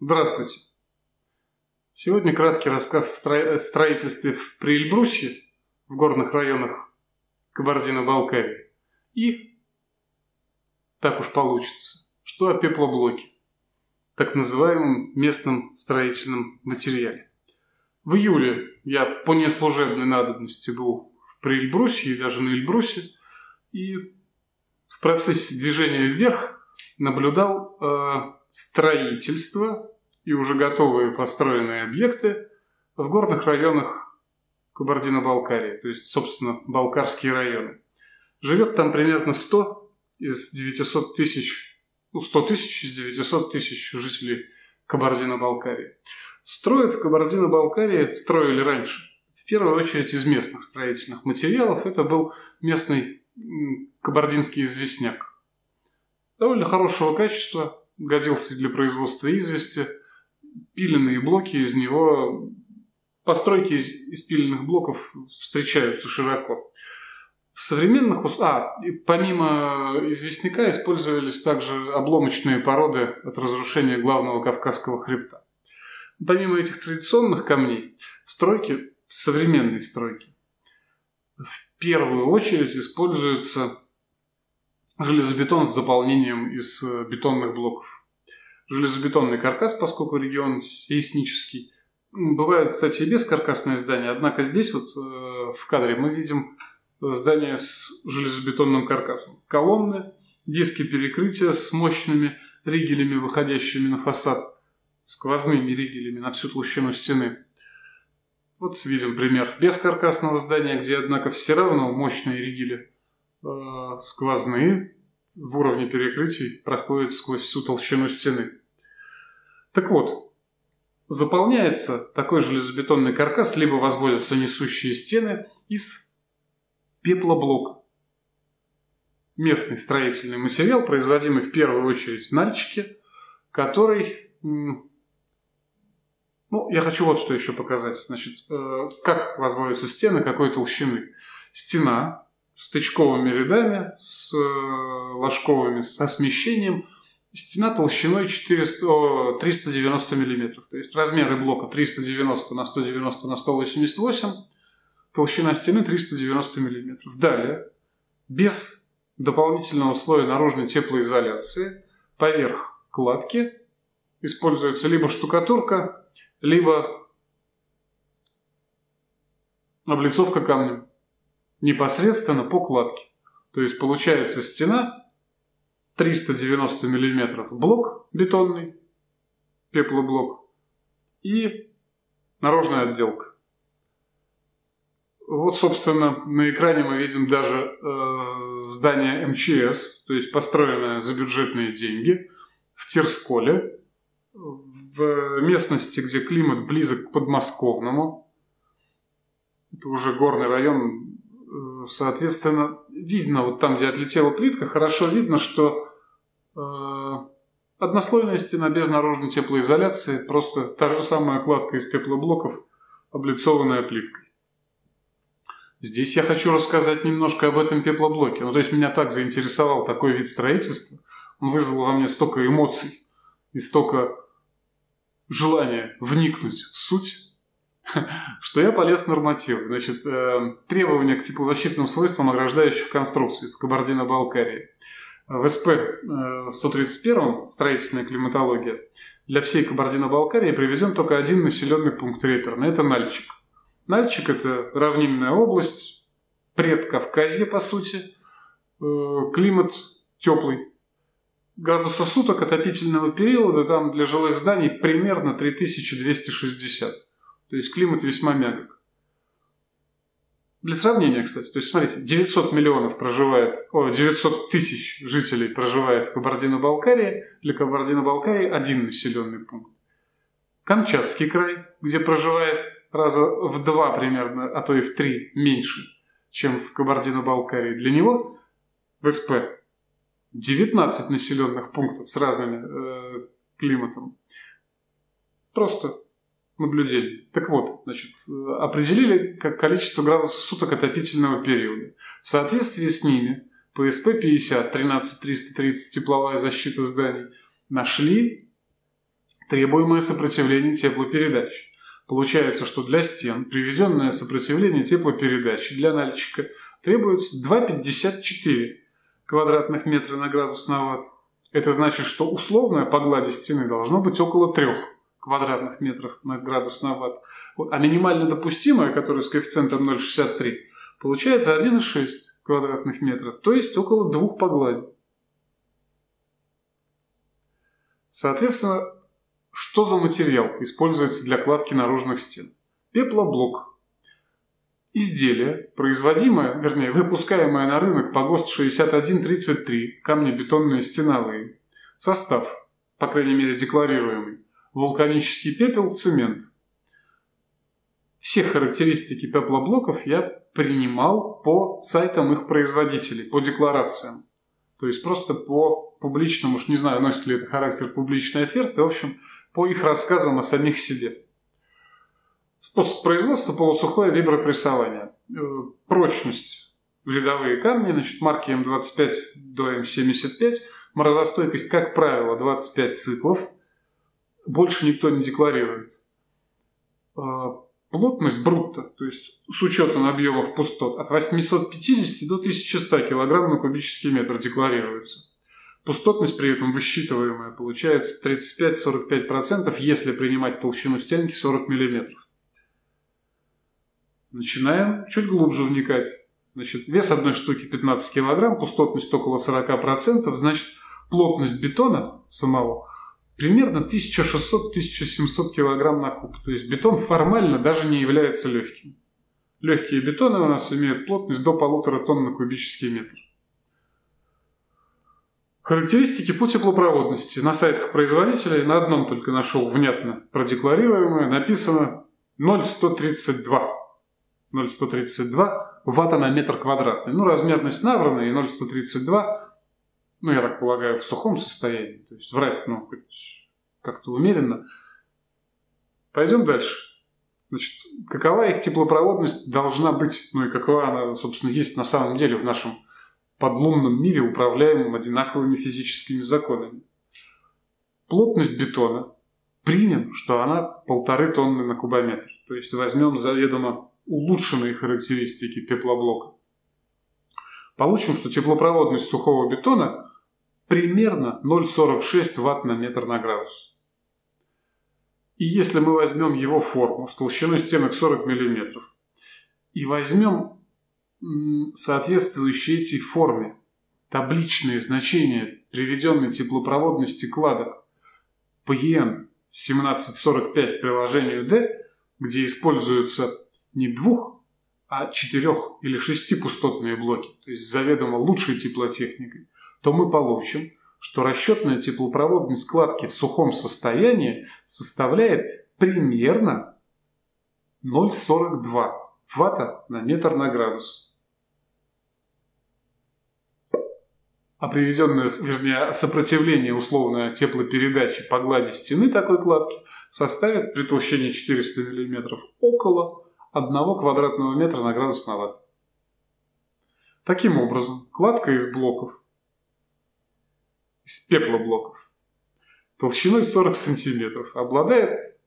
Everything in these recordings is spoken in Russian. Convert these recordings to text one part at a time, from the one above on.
Здравствуйте. Сегодня краткий рассказ о строительстве в Приэльбрусье, в горных районах Кабардино-Балкарии. И, так уж получится, что о пеплоблоке, так называемом местном строительном материале. В июле я по неслужебной надобности был в Приэльбрусье, даже на Эльбрусе, и в процессе движения вверх наблюдал э, строительство и уже готовые построенные объекты в горных районах Кабардино-Балкарии, то есть, собственно, Балкарские районы. Живет там примерно 100 из 900 тысяч, ну, 100 тысяч из 900 тысяч жителей Кабардино-Балкарии. Строят в Кабардино-Балкарии, строили раньше, в первую очередь из местных строительных материалов. Это был местный кабардинский известняк. Довольно хорошего качества, годился для производства извести. Пиленные блоки из него, постройки из, из пиленных блоков встречаются широко. В современных... А, помимо известняка использовались также обломочные породы от разрушения главного Кавказского хребта. Помимо этих традиционных камней, в современной стройке, в первую очередь используются железобетон с заполнением из э, бетонных блоков. Железобетонный каркас, поскольку регион сейсмический. Бывает, кстати, и бескаркасное здание, однако здесь вот э, в кадре мы видим здание с железобетонным каркасом. Колонны, диски перекрытия с мощными ригелями, выходящими на фасад, сквозными ригелями на всю толщину стены. Вот видим пример бескаркасного здания, где, однако, все равно мощные ригели Э, сквозные в уровне перекрытий проходят сквозь всю толщину стены. Так вот, заполняется такой железобетонный каркас, либо возводятся несущие стены из пеплоблока. Местный строительный материал, производимый в первую очередь в Нальчике, который... Ну, я хочу вот что еще показать. Значит, э, как возводятся стены, какой толщины. Стена стычковыми рядами, с э, ложковыми, со смещением. Стена толщиной 400, 390 мм. То есть размеры блока 390 на 190 на 188. Толщина стены 390 мм. Далее, без дополнительного слоя наружной теплоизоляции, поверх кладки используется либо штукатурка, либо облицовка камнем непосредственно по кладке. То есть получается стена 390 мм блок бетонный, пеплоблок и наружная отделка. Вот, собственно, на экране мы видим даже э, здание МЧС, то есть построенное за бюджетные деньги в Терсколе, в местности, где климат близок к подмосковному. Это уже горный район, соответственно, видно, вот там, где отлетела плитка, хорошо видно, что э, однослойная стена без наружной теплоизоляции, просто та же самая кладка из пеплоблоков, облицованная плиткой. Здесь я хочу рассказать немножко об этом пеплоблоке. Ну, то есть меня так заинтересовал такой вид строительства, он вызвал во мне столько эмоций и столько желания вникнуть в суть что я полез в нормативы. Значит, э, требования к теплозащитным свойствам ограждающих конструкций в Кабардино-Балкарии. В СП 131 э, строительная климатология для всей Кабардино-Балкарии приведен только один населенный пункт реперный – это Нальчик. Нальчик – это равнинная область, предкавказье, по сути, э, климат теплый. Градуса суток отопительного периода там для жилых зданий примерно 3260. То есть климат весьма мягок. Для сравнения, кстати, то есть смотрите, 900 миллионов проживает, о, 900 тысяч жителей проживает в Кабардино-Балкарии, для Кабардино-Балкарии один населенный пункт. Камчатский край, где проживает раза в два примерно, а то и в три меньше, чем в Кабардино-Балкарии. Для него в СП 19 населенных пунктов с разными э, климатом. Просто наблюдений. Так вот, значит, определили как количество градусов суток отопительного периода. В соответствии с ними ПСП-50, 13330 тепловая защита зданий, нашли требуемое сопротивление теплопередачи. Получается, что для стен приведенное сопротивление теплопередачи для нальчика требуется 2,54 квадратных метра на градус на ватт. Это значит, что условное по глади стены должно быть около 3 квадратных метров на градус на ватт. Вот, а минимально допустимое, которое с коэффициентом 0,63, получается 1,6 квадратных метров, то есть около 2 по глади. Соответственно, что за материал используется для кладки наружных стен? Пеплоблок. Изделие, производимое, вернее, выпускаемое на рынок по ГОСТ 6133, камни-бетонные стеновые. Состав, по крайней мере декларируемый, вулканический пепел, цемент. Все характеристики пеплоблоков я принимал по сайтам их производителей, по декларациям. То есть просто по публичному, уж не знаю, носит ли это характер публичной оферты, в общем, по их рассказам о самих себе. Способ производства – полусухое вибропрессование. Э, прочность – ледовые камни, значит, марки М25 до М75. Морозостойкость, как правило, 25 циклов. Больше никто не декларирует. Э, плотность брутто, то есть с учетом объемов пустот, от 850 до 1100 кг на кубический метр декларируется. Пустотность при этом высчитываемая получается 35-45%, если принимать толщину стенки 40 мм. Начинаем чуть глубже вникать. Значит, вес одной штуки 15 кг, пустотность около 40%, значит, плотность бетона самого примерно 1600-1700 кг на куб. То есть бетон формально даже не является легким. Легкие бетоны у нас имеют плотность до полутора тонн на кубический метр. Характеристики по теплопроводности. На сайтах производителей на одном только нашел внятно продекларируемое. Написано 0,132. 0,132 ватта на метр квадратный. Ну, размерность набрана и 0,132, ну, я так полагаю, в сухом состоянии. То есть врать, ну, хоть как-то умеренно. Пойдем дальше. Значит, какова их теплопроводность должна быть, ну и какова она, собственно, есть на самом деле в нашем подлунном мире, управляемом одинаковыми физическими законами. Плотность бетона примем, что она полторы тонны на кубометр. То есть возьмем заведомо улучшенные характеристики пеплоблока. Получим, что теплопроводность сухого бетона примерно 0,46 Вт на метр на градус. И если мы возьмем его форму с толщиной стенок 40 мм и возьмем соответствующие этой форме табличные значения приведенной теплопроводности кладок PN 1745 приложению D, где используются не двух, а четырех или шестипустотные блоки, то есть заведомо лучшей теплотехникой, то мы получим, что расчетная теплопроводность кладки в сухом состоянии составляет примерно 0,42 ватта на метр на градус. а приведенное, вернее, сопротивление условной теплопередачи по глади стены такой кладки составит при толщине 400 мм около 1 квадратного метра на градус на ватт. Таким образом, кладка из блоков, из пеплоблоков, толщиной 40 см обладает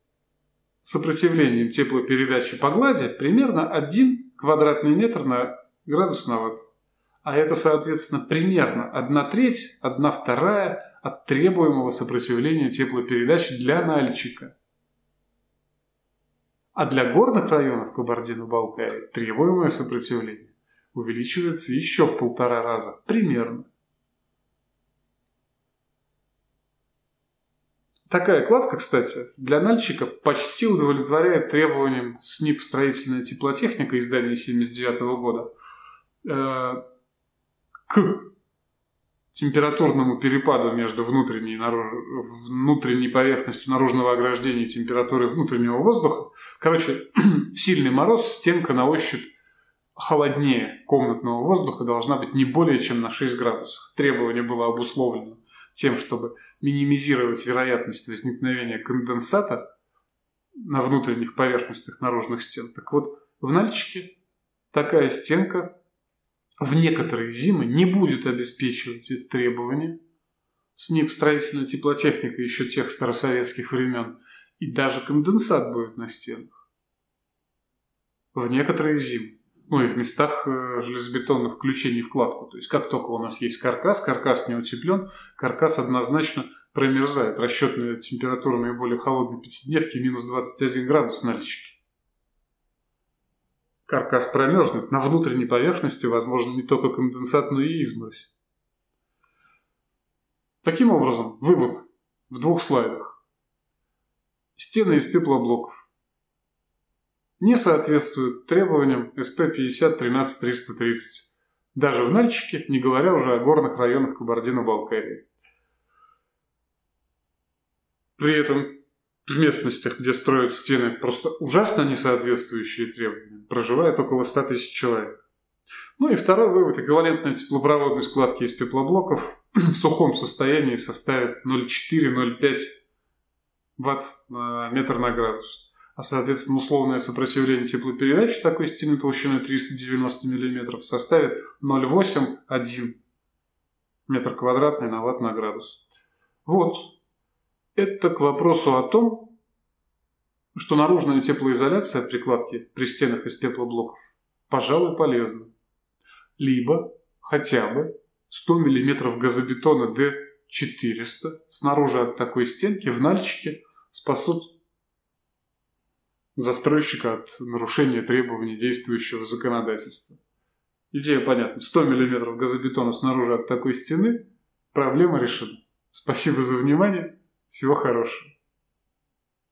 сопротивлением теплопередачи по глади примерно 1 квадратный метр на градус на ватт а это, соответственно, примерно 1 треть, 1 вторая от требуемого сопротивления теплопередач для нальчика. А для горных районов Кабардино-Балкарии требуемое сопротивление увеличивается еще в полтора раза, примерно. Такая кладка, кстати, для нальчика почти удовлетворяет требованиям СНИП «Строительная теплотехника» издания 1979 года э, к температурному перепаду между внутренней, наруж... внутренней поверхностью наружного ограждения и температурой внутреннего воздуха. Короче, в сильный мороз стенка на ощупь холоднее комнатного воздуха должна быть не более чем на 6 градусов. Требование было обусловлено тем, чтобы минимизировать вероятность возникновения конденсата на внутренних поверхностях наружных стен. Так вот, в Нальчике такая стенка в некоторые зимы не будет обеспечивать это требование СНИП строительная теплотехника еще тех старосоветских времен, и даже конденсат будет на стенах. В некоторые зимы. Ну и в местах э, железобетонных включений в кладку. То есть как только у нас есть каркас, каркас не утеплен, каркас однозначно промерзает. Расчетная температура наиболее холодной пятидневки минус 21 градус налички. Каркас промерзнет. На внутренней поверхности возможно не только конденсат, но и изморозь. Таким образом, вывод в двух слайдах. Стены из пеплоблоков не соответствуют требованиям СП-50 13330 даже в Нальчике, не говоря уже о горных районах Кабардино-Балкарии. При этом в местностях, где строят стены просто ужасно несоответствующие требованиям, проживает около 100 тысяч человек. Ну и второй вывод. Эквивалентная теплопроводной складки из пеплоблоков в сухом состоянии составит 0,4-0,5 ватт на метр на градус. А, соответственно, условное сопротивление теплопередачи такой стены толщиной 390 мм составит 0,8-1 метр квадратный на ватт на градус. Вот. Это к вопросу о том, что наружная теплоизоляция прикладки при стенах из пеплоблоков, пожалуй, полезна либо хотя бы 100 мм газобетона D400 снаружи от такой стенки в Нальчике спасут застройщика от нарушения требований действующего законодательства. Идея понятна. 100 мм газобетона снаружи от такой стены, проблема решена. Спасибо за внимание. Всего хорошего.